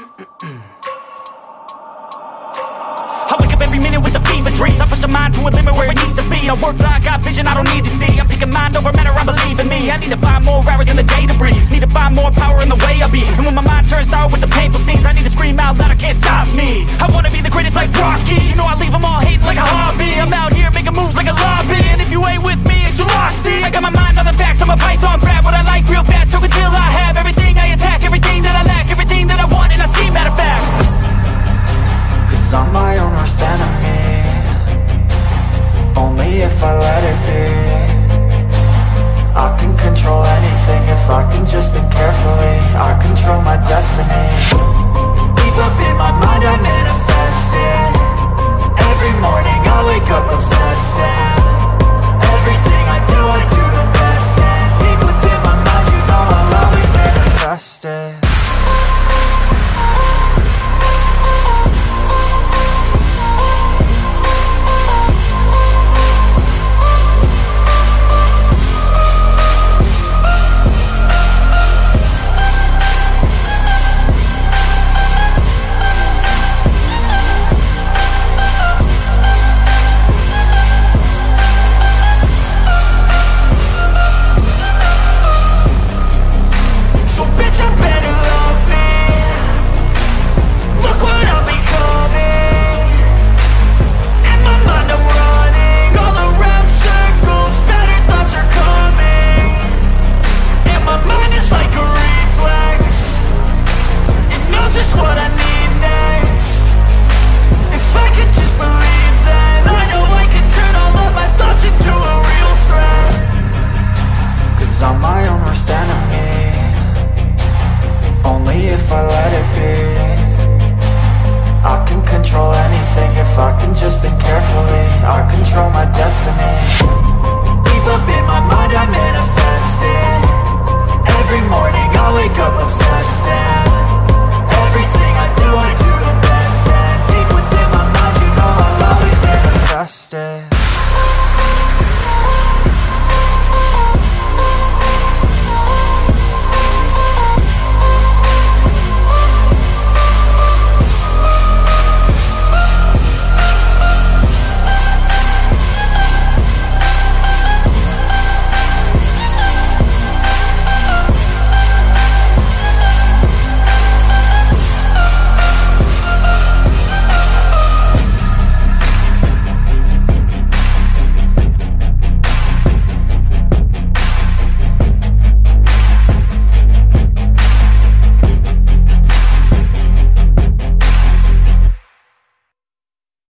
I wake up every minute with the fever dreams. I push my mind to a limit where it needs to be. I work blind, got vision I don't need to see. I'm picking mind over matter, I believe in me. I need to find more hours in the day to breathe. Need to find more power in the way I be. And when my mind turns sour with the painful scenes I need to scream out loud, I can't stop me. I wanna be the greatest like Rocky. You know I leave them all hating like a hobby I'm my own worst enemy Only if I let it be